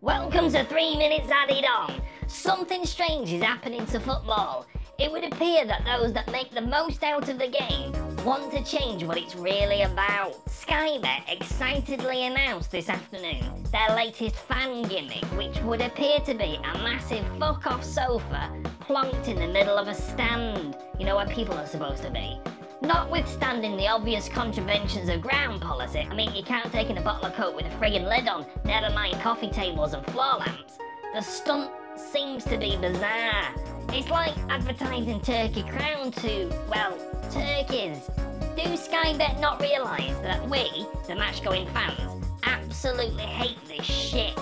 Welcome to 3 Minutes Added On. Something strange is happening to football. It would appear that those that make the most out of the game want to change what it's really about. Sky Bet excitedly announced this afternoon their latest fan gimmick, which would appear to be a massive fuck off sofa plonked in the middle of a stand. You know where people are supposed to be. Notwithstanding the obvious contraventions of ground policy, I mean, you can't take in a bottle of Coke with a friggin' lid on, never mind coffee tables and floor lamps. The stunt seems to be bizarre. It's like advertising Turkey Crown to, well, turkeys. Do Sky Bet not realise that we, the match going fans, absolutely hate this shit?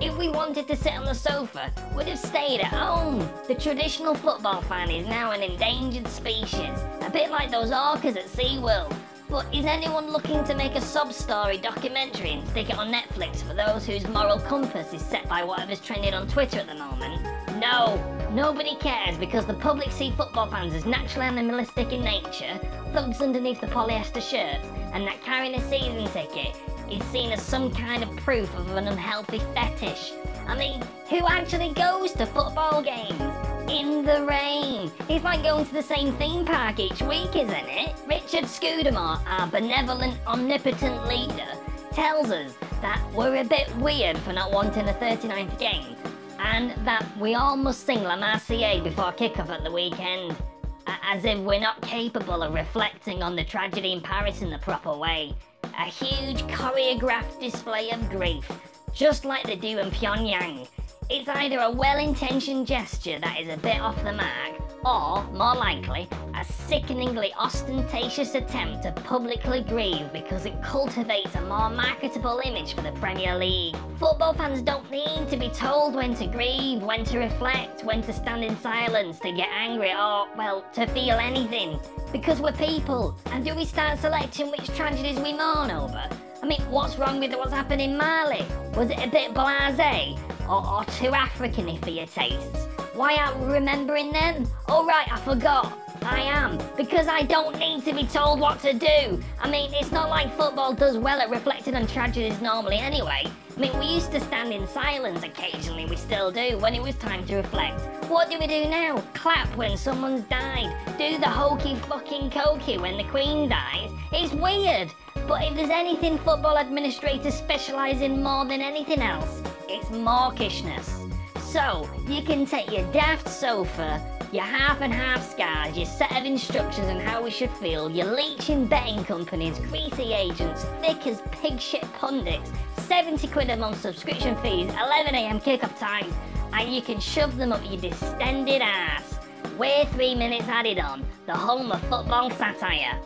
If we wanted to sit on the sofa, we'd have stayed at home. The traditional football fan is now an endangered species, a bit like those orcas at SeaWorld. But is anyone looking to make a sub-story documentary and stick it on Netflix for those whose moral compass is set by whatever's trending on Twitter at the moment? No, nobody cares because the public see football fans as naturally animalistic in nature, thugs underneath the polyester shirts, and that carrying a season ticket is seen as some kind of proof of an unhealthy fetish. I mean, who actually goes to football games? In the rain. It's like going to the same theme park each week, isn't it? Richard Scudamore, our benevolent, omnipotent leader, tells us that we're a bit weird for not wanting a 39th game, and that we all must sing La Marseillaise before kickoff at the weekend. As if we're not capable of reflecting on the tragedy in Paris in the proper way a huge choreographed display of grief, just like they do in Pyongyang. It's either a well-intentioned gesture that is a bit off the mark, or, more likely, a sickeningly ostentatious attempt to publicly grieve because it cultivates a more marketable image for the Premier League. Football fans don't need to be told when to grieve, when to reflect, when to stand in silence, to get angry, or, well, to feel anything. Because we're people, and do we start selecting which tragedies we mourn over? I mean, what's wrong with what's happened in Mali? Was it a bit blasé? Or, or too African for your tastes? Why aren't we remembering them? Oh right, I forgot. I am, because I don't need to be told what to do. I mean, it's not like football does well at reflecting on tragedies normally anyway. I mean, we used to stand in silence occasionally, we still do, when it was time to reflect. What do we do now? Clap when someone's died. Do the hokey fucking cokey when the Queen dies. It's weird. But if there's anything football administrators specialise in more than anything else, it's mawkishness. So, you can take your daft sofa, your half and half scars, your set of instructions on how we should feel, your leeching betting companies, greasy agents, thick as pig shit pundits, 70 quid a month subscription fees, 11am kickoff times, and you can shove them up your distended ass. We're three minutes added on, the home of football satire.